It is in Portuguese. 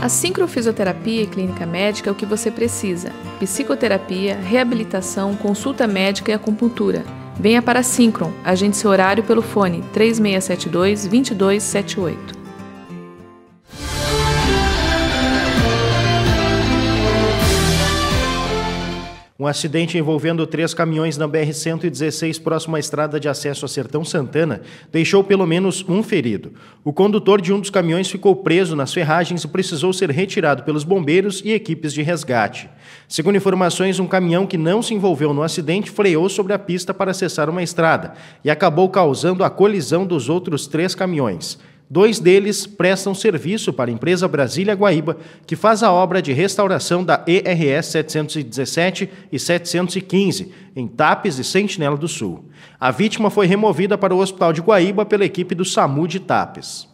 A sincrofisioterapia e clínica médica é o que você precisa. Psicoterapia, reabilitação, consulta médica e acupuntura. Venha para a Synchron. Agende seu horário pelo fone 3672 2278. Um acidente envolvendo três caminhões na BR-116 próximo à estrada de acesso a Sertão Santana deixou pelo menos um ferido. O condutor de um dos caminhões ficou preso nas ferragens e precisou ser retirado pelos bombeiros e equipes de resgate. Segundo informações, um caminhão que não se envolveu no acidente freou sobre a pista para acessar uma estrada e acabou causando a colisão dos outros três caminhões. Dois deles prestam serviço para a empresa Brasília Guaíba, que faz a obra de restauração da ERS 717 e 715, em Tapes e Sentinela do Sul. A vítima foi removida para o Hospital de Guaíba pela equipe do SAMU de Tapes.